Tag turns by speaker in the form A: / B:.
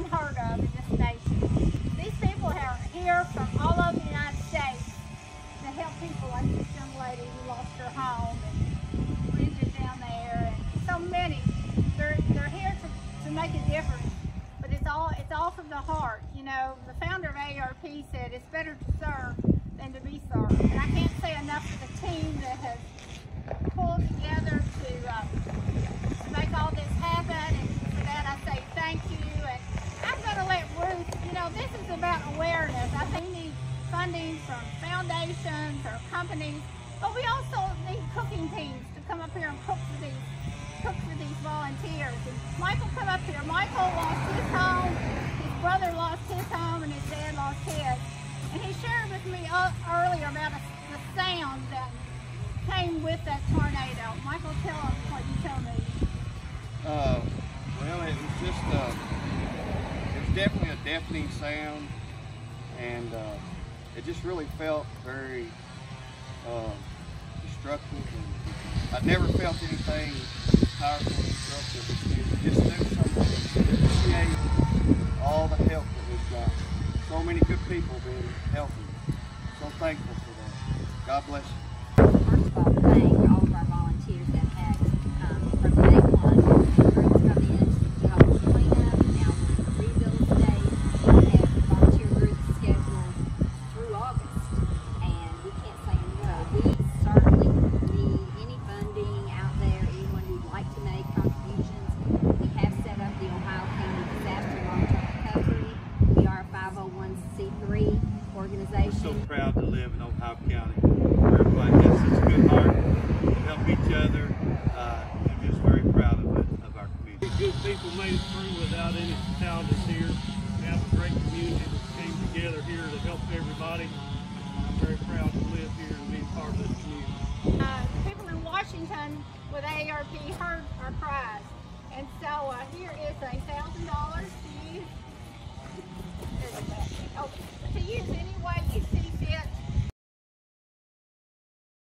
A: unheard of in this nation. These people are here from all over the United States to help people like this young lady who lost her home and Linda down there and so many. They're, they're here to, to make a difference, but it's all, it's all from the heart. You know, the founder of AARP said it's better to serve funding from foundations or companies, but we also need cooking teams to come up here and cook for these cook for these volunteers. And Michael come up here. Michael lost his home, his brother lost his home, and his dad lost his. And he shared with me uh, earlier about the sound that came with that tornado. Michael, tell us what you told me.
B: Uh, well, it was just, uh, it was definitely a deafening sound, and uh, it just really felt very uh, destructive. And I've never felt anything powerful and destructive. Just do something appreciate all the help that we've got. So many good people being healthy. So thankful for that. God bless you.
C: So proud to live in Ohio County, where everybody has such a good heart, to help each other. Uh, I'm just very proud of it, of our community.
D: good people made it through without any challenges here. We have a great community that came together here to help everybody. I'm very proud to live here and be part of this community.
A: Uh, people in Washington with AARP heard our cries. And so uh, here is a thousand dollars to use.